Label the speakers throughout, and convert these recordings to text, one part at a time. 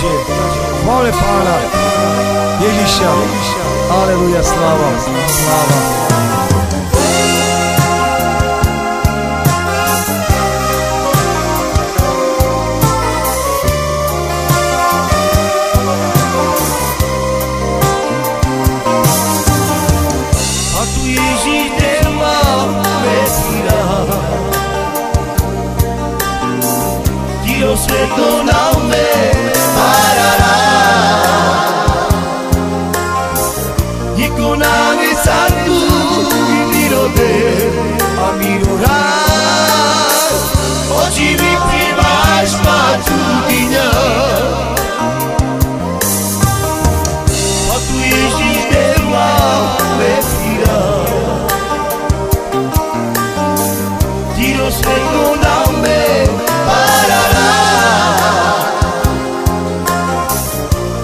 Speaker 1: bracie. Chwale Pana. Ježíša. Aleluja, sláva. Sláva. A tu Ježíš dělá vesmíra. Dios perdóname, miurar Oggi mi prima spazzutina O tu ești de la vestira Tiro seconda para lá.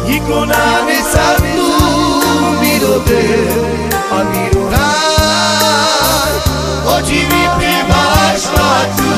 Speaker 1: E con ane santu mi dover Amiro give me marș more tâi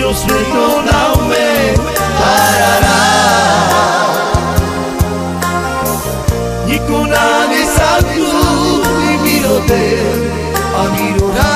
Speaker 1: Io sveglio da me. Parará Yikuna ne mi Imiro te Amiro na